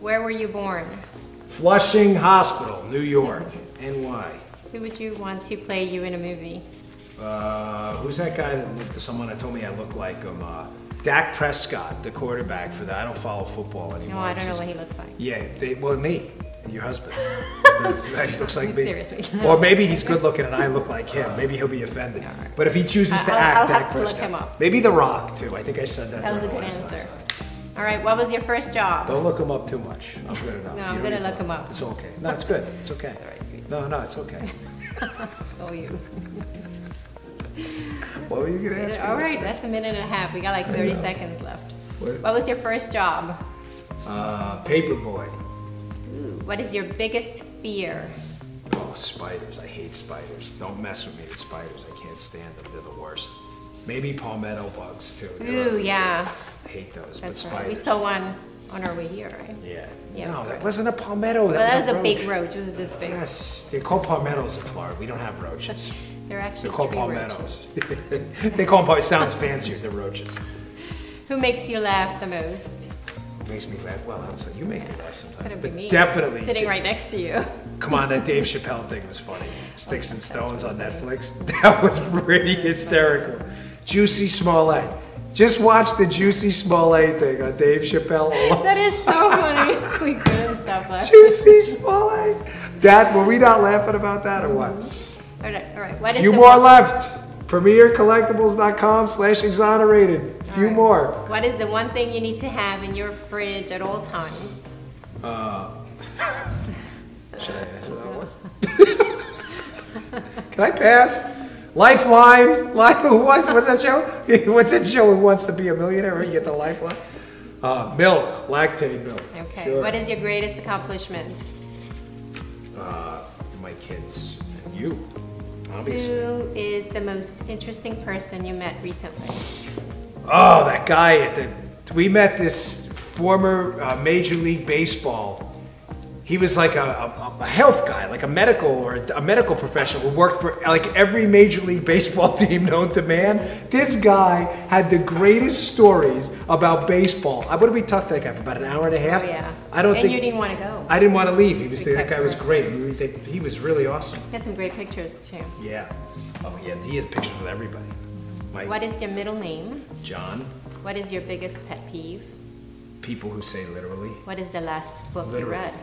Where were you born? Flushing Hospital, New York, NY. Who would you want to play you in a movie? Uh, who's that guy that looked to someone that told me I look like him? Uh, Dak Prescott, the quarterback for that. I don't follow football anymore. No, I don't know what he looks like. Yeah, they, well, me, And your husband. he looks like me. Seriously. Or maybe he's good looking and I look like him. Maybe he'll be offended. Alright. But if he chooses to I'll- act, I'll Dak have to look Prescott. him up. Maybe The Rock too. I think I said that. That was a good answer. time. All right, what was your first job? Don't look him up too much. I'm good enough. No, I'm gonna look him up. It's okay. No, it's good. It's okay. It's all right, sweet. No, no, it's okay. It's all you. What were you gonna ask me? All right, that's a minute and a half. We got like 30 seconds left. What? What was your first job? Uh, Paperboy. Ooh, what is your biggest fear? Oh, spiders. I hate spiders. Don't mess with me with spiders. I can't stand them. They're the worst. Maybe palmetto bugs too. They're Ooh, yeah. I hate those, but That's right. spiders. We saw one on our way here, right? Yeah. Yeah, no, it's that gross. wasn't a palmetto. Well, that was a big roach. It was this big. Yes, they're called palmettos in Florida. We don't have roaches. They're actually They're called tree palmettos. they call them. It sounds fancier. They're roaches. Who makes you laugh the most? Makes me laugh. Well, that's you make me laugh sometimes. Could it be But me? definitely. Sitting right next to you. Come on, that Dave Chappelle thing was funny. Sticks oh, and Stones on Netflix. That was pretty hysterical. Juicy Smollett. Just watch the Juicy Smollett thing on Dave Chappelle. That is so funny. we couldn't stop laughing. Juicy Smollett. That were we not laughing about that or what? All right, all right. What Few more one- left. PremierCollectibles.com slash exonerated. Few right. more. What is the one thing you need to have in your fridge at all times? Uh, Should I answer that one? Can I pass? Lifeline. Life, who wants, what's that show? What's that show? Who wants to be a millionaire? where You get the lifeline. Uh, milk, Lactaid milk. Okay. Sure. What is your greatest accomplishment? Uh, my kids and you, obviously. Who is the most interesting person you met recently? Oh, that guy at the. We met this former uh, Major League Baseball. He was like a, a, a health guy, like a medical or a, a medical professional who worked for like every Major League Baseball team known to man. This guy had the greatest stories about baseball. I, what did we talk to that guy for about an hour and a half? Oh, yeah. I don't and think you didn't want to go. I didn't want to leave. He was We that guy was great. They, he was really awesome. Got some great pictures too. Yeah. Oh yeah, he had pictures with everybody. My What is your middle name? John. What is your biggest pet peeve? People who say literally. What is the last book Literally. you read?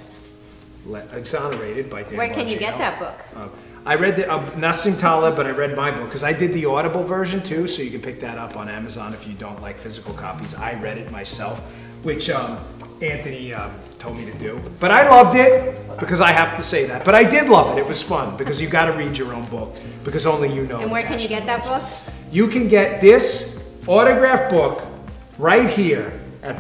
Le- Exonerated by Dan Where can you get Bongino. that book? Uh, I read the uh, Nassim Taleb, but I read my book because I did the Audible version too, so you can pick that up on Amazon if you don't like physical copies. I read it myself, which um, Anthony um, told me to do, but I loved it because I have to say that. But I did love it. It was fun because you got to read your own book because only you know. And where can you get that book? You can get this autographed book right here at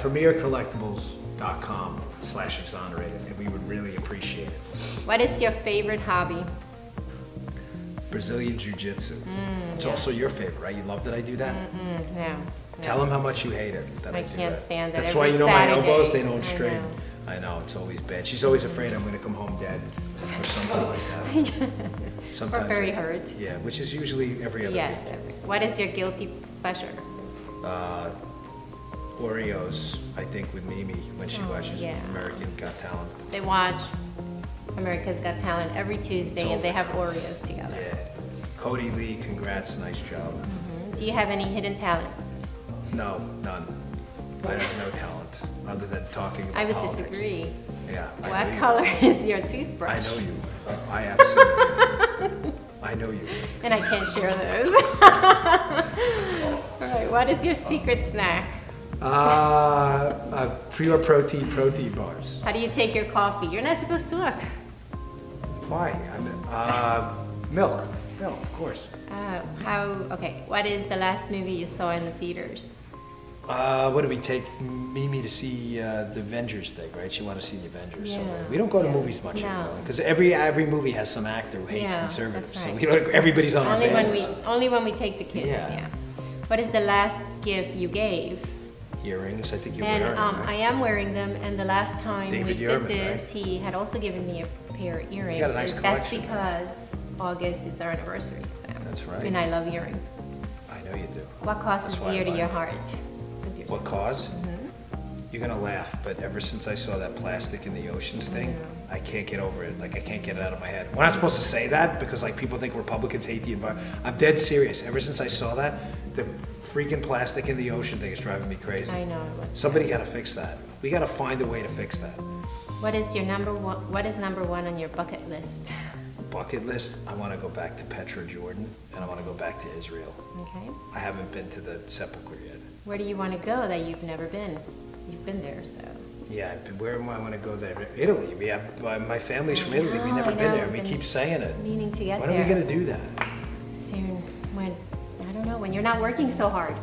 premiercollectibles.com slash exonerated, and we would really appreciate it. What is your favorite hobby? Brazilian Jiu-Jitsu. it's also your favorite, right? You love that I do that? Mm, no. Tell them how much you hate it. That I, I can't that. stand it. That's Every why you know my elbows, they don't I straighten. know. I know, it's always bad. She's always afraid I'm going to come home dead or something like that. Or Sometimes. very hurt. Yeah, which is usually every other Yes. week. What is your guilty pleasure? Uh, Oreos, I think, with Mimi when she Oh, watches yeah. American Got Talent. They watch America's Got Talent every Tuesday and they have Oreos together. Yeah. Cody Lee, congrats, nice job. Mm-hmm. Do you have any hidden talents? No, none. I have no talent other than talking about I would politics. disagree. Yeah. I know What you. color is your toothbrush? I know you. I absolutely. I know you. And I can't share those. All right, what is your secret snack? Uh, uh, pure protein protein bars. How do you take your coffee? You're not supposed to look. Why? I'm, uh, milk. Milk, of course. Uh, how, okay, what is the last movie you saw in the theaters? Uh, what did we take Mimi to see uh, the Avengers thing, right? She wanted to see the Avengers. So Yeah. we don't go to Yeah. movies much No. anymore because every every movie has some actor who hates Yeah, conservatives. that's So right. we don't. Everybody's on Only our when we, only when we take the kids, Yeah. yeah. What is the last gift you gave? Earrings. I think you're And wearing um, them, I am wearing them, and the last time David we Yurman, did this, he had also given me a pair of earrings. got a nice and that's because August is our anniversary. That's right. And I love earrings. I know you do. What cause That's is dear to your heart? heart? 'Cause What sweet. cause? You're gonna laugh, but ever since I saw that plastic in the oceans thing, I can't get over it. Like I can't get it out of my head. We're not supposed to say that because like people think Republicans hate the environment. I'm dead serious. Ever since I saw that, the freaking plastic in the ocean thing is driving me crazy. I know. Somebody gotta fix that. We gotta find a way to fix that. What is your number one, what is number one on your bucket list? Bucket list, I wanna go back to Petra Jordan and I wanna go back to Israel. Okay. I haven't been to the sepulchre yet. Where do you want to go that you've never been? You've been there, so. Yeah, where do I want to go there? Italy. We have my my family's from Italy. We've never been there. We been keep saying it. Meaning to get When there. are we gonna do that? Soon, when, I don't know, when you're not working so hard.